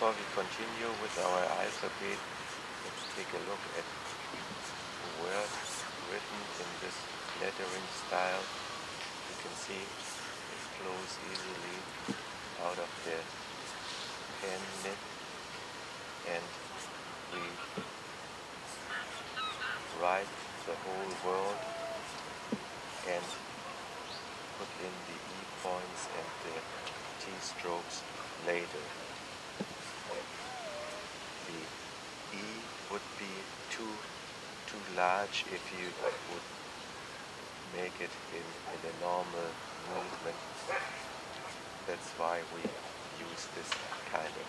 before we continue with our alphabet, let's take a look at the words written in this lettering style. You can see it flows easily out of the pen nib and we write the whole word and put in the E points and the T strokes later. The E would be too too large if you would make it in, in a normal movement. That's why we use this kind